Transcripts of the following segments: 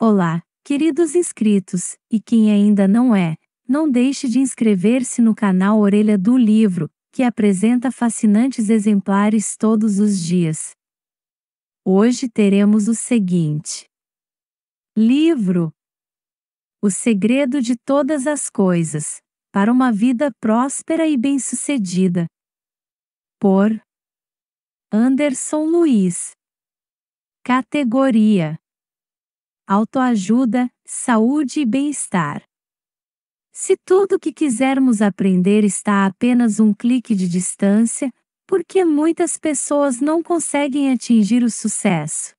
Olá, queridos inscritos, e quem ainda não é, não deixe de inscrever-se no canal Orelha do Livro, que apresenta fascinantes exemplares todos os dias. Hoje teremos o seguinte: Livro O Segredo de Todas as Coisas para uma Vida Próspera e Bem-Sucedida. Por Anderson Luiz. Categoria autoajuda, saúde e bem-estar. Se tudo o que quisermos aprender está a apenas um clique de distância, por que muitas pessoas não conseguem atingir o sucesso?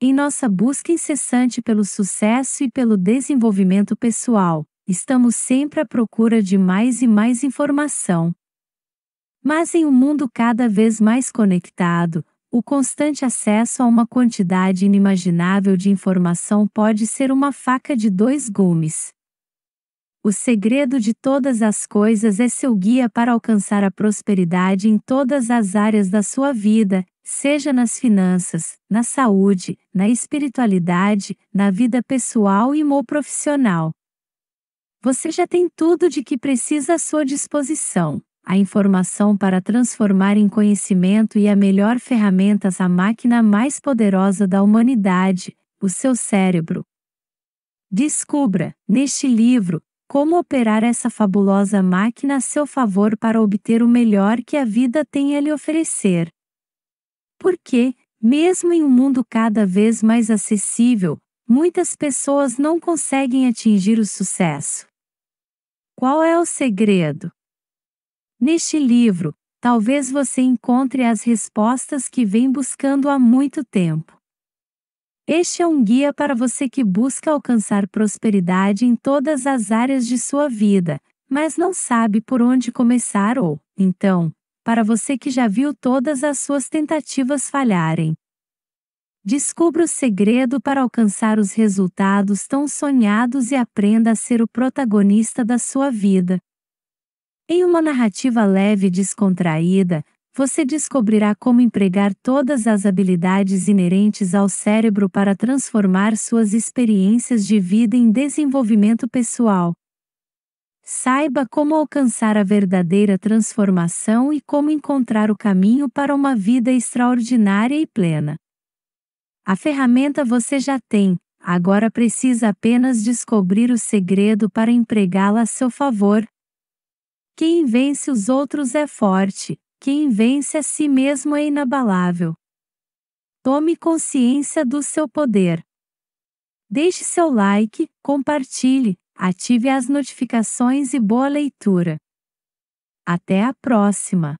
Em nossa busca incessante pelo sucesso e pelo desenvolvimento pessoal, estamos sempre à procura de mais e mais informação. Mas em um mundo cada vez mais conectado, o constante acesso a uma quantidade inimaginável de informação pode ser uma faca de dois gumes. O segredo de todas as coisas é seu guia para alcançar a prosperidade em todas as áreas da sua vida, seja nas finanças, na saúde, na espiritualidade, na vida pessoal e ou profissional. Você já tem tudo de que precisa à sua disposição a informação para transformar em conhecimento e a melhor ferramenta a máquina mais poderosa da humanidade, o seu cérebro. Descubra, neste livro, como operar essa fabulosa máquina a seu favor para obter o melhor que a vida tem a lhe oferecer. Porque, mesmo em um mundo cada vez mais acessível, muitas pessoas não conseguem atingir o sucesso. Qual é o segredo? Neste livro, talvez você encontre as respostas que vem buscando há muito tempo. Este é um guia para você que busca alcançar prosperidade em todas as áreas de sua vida, mas não sabe por onde começar ou, então, para você que já viu todas as suas tentativas falharem. Descubra o segredo para alcançar os resultados tão sonhados e aprenda a ser o protagonista da sua vida. Em uma narrativa leve e descontraída, você descobrirá como empregar todas as habilidades inerentes ao cérebro para transformar suas experiências de vida em desenvolvimento pessoal. Saiba como alcançar a verdadeira transformação e como encontrar o caminho para uma vida extraordinária e plena. A ferramenta você já tem, agora precisa apenas descobrir o segredo para empregá-la a seu favor. Quem vence os outros é forte, quem vence a si mesmo é inabalável. Tome consciência do seu poder. Deixe seu like, compartilhe, ative as notificações e boa leitura. Até a próxima!